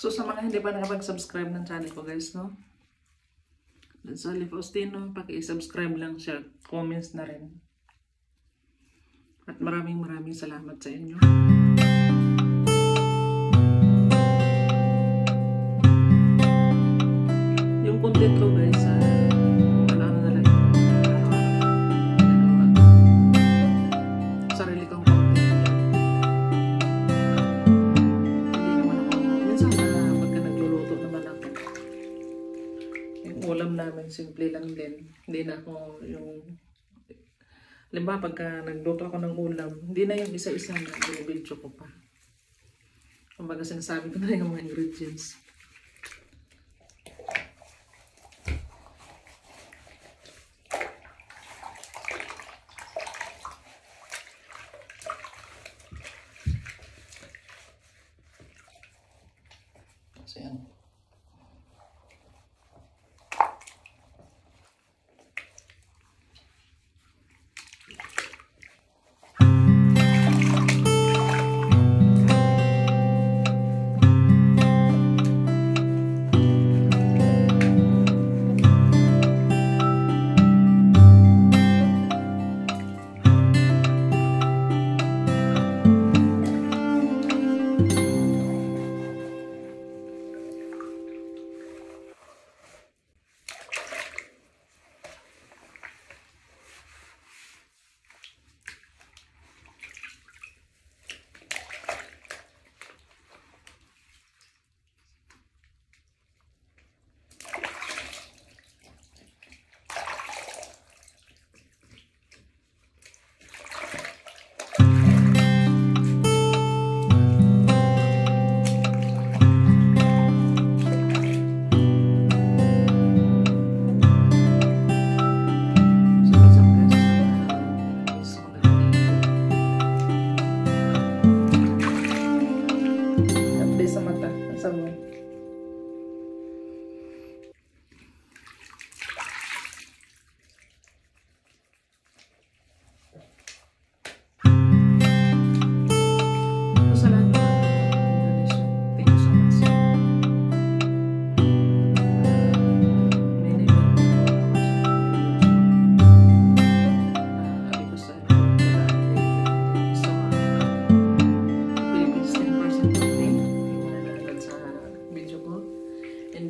So sa mga hindi pa nakapag-subscribe ng channel ko guys, no? Sa Faustino, paki-subscribe lang siya, comments na rin. At maraming maraming salamat sa inyo. Yung content ko guys, ah, ano ano sarili kong content. Hindi naman ako, minsan namin, simple lang din. Hindi na ako yung, limba pagka nagluto ako ng ulam, hindi na yung isa-isa na binibidyo ko pa. Kumbaga sinasabi ko na yung mga ingredients.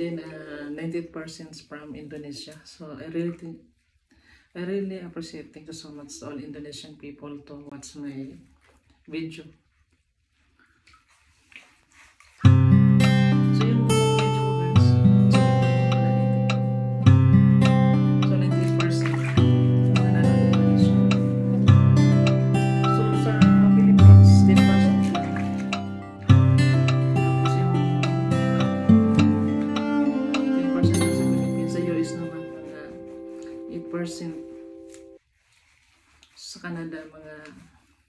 Then uh, 90% from Indonesia. So I really think I really appreciate thank you so much to all Indonesian people to watch my video Sa Canada, mga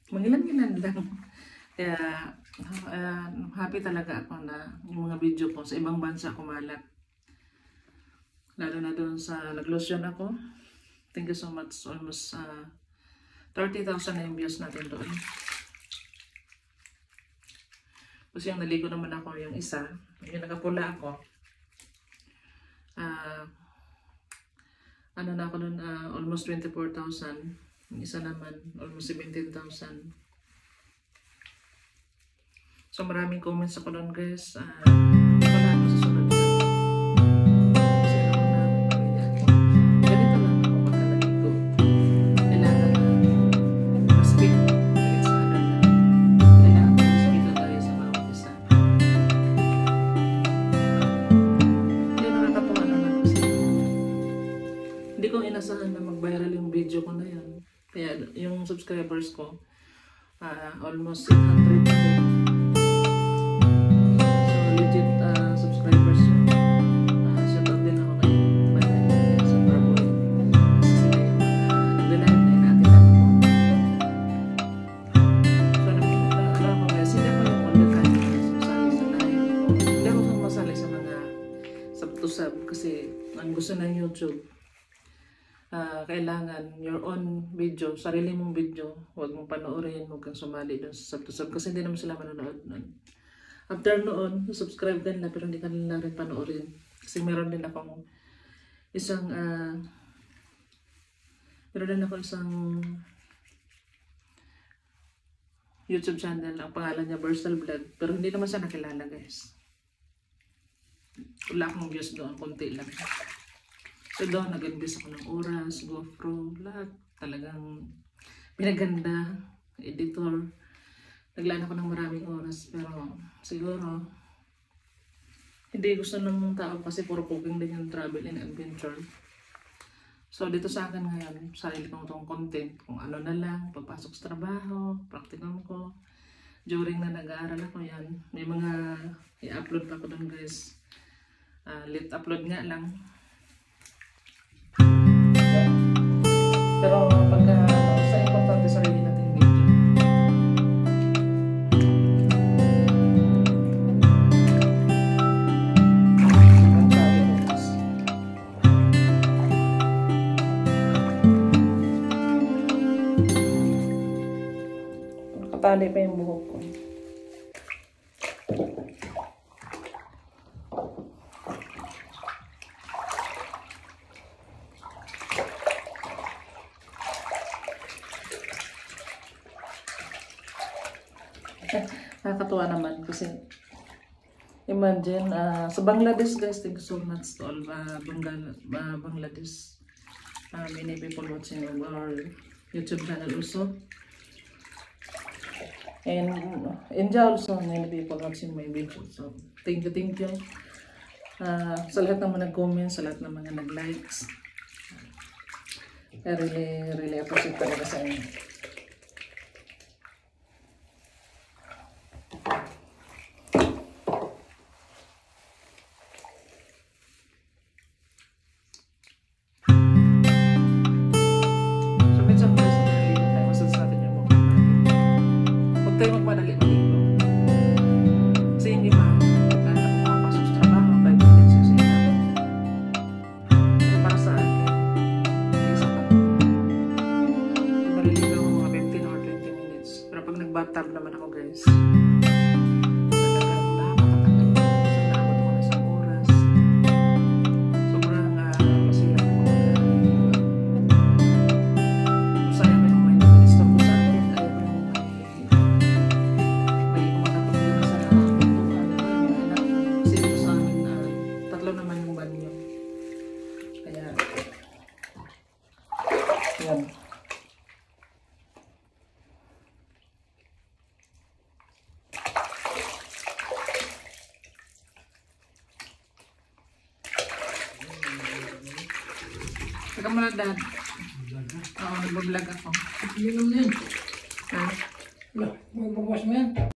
mangilan-ilan lang. Kaya uh, happy talaga ako na yung mga video ko sa ibang bansa kumalat. Lalo na doon sa nag-lotion ako. Thank you so much. Almost uh, 30,000 na yung views natin doon. Tapos yung naligo naman ako yung isa, yung nakapula ako. Ah, ano na ako nun, ah, almost 24,000. Yung isa naman, almost 17,000. So maraming comments ako doon guys. May pamilya ako. Sa kasi hindi ko inasahan na mag-viral yung video ko na yan. Kaya yung subscribe subscribers ko. Ah, almost 600 na din. So, legit ah, subscribers yun. Ah, shoutout din ako kay Manay sa Barboy. Kasi sila yung mga nag-live na inakita ko. So, nakikita alam ko guys, hindi ako yung all the time sumasali sa live. Hindi ako sa mga sub-to-sub kasi ang gusto ng YouTube, ah, kailangan your own video, sarili mong video, huwag mong panoorin, huwag kang sumali doon sa sub-to-sub kasi hindi naman sila manonood nun. After noon, subscribe ka nila pero hindi ka nila rin panoorin. Kasi meron din akong isang, ah, meron din ako isang YouTube channel. Ang pangalan niya, Versal Vlog. Pero hindi naman siya nakilala, guys. Wala akong views doon. Kunti lang. So doon, nag-invest ako ng oras, GoPro, lahat. Talagang pinaganda, editor. Naglaan ako ng maraming oras. Pero siguro, hindi gusto ng tao kasi puro cooking din yung travel and adventure. So, dito sa akin ngayon, sarili kong itong content, kung ano na lang, pagpasok sa trabaho, practicum ko, during na nag-aaral ako yan, may mga i-upload pa ko doon guys. Ah, late upload nga lang. Pero pagka sa importante sarili natin yung video. Nakatali pa yung buhok ko. Nakakatuwa naman kasi imagine ah, sa Bangladesh guys thank you so much to all uh, Bangla- uh, Bangladesh. Uh, many people watching our YouTube channel also. And India also many people watching my video so thank you thank you. Ah, sa lahat ng mga nag-comment sa lahat ng mga nag-likes. I really really appreciate talaga sa inyo magmadali Saka mo na, Dad. Oo, nag-vlog ako. Hindi naman yan. Ha? Wala, magbabawas mo yan.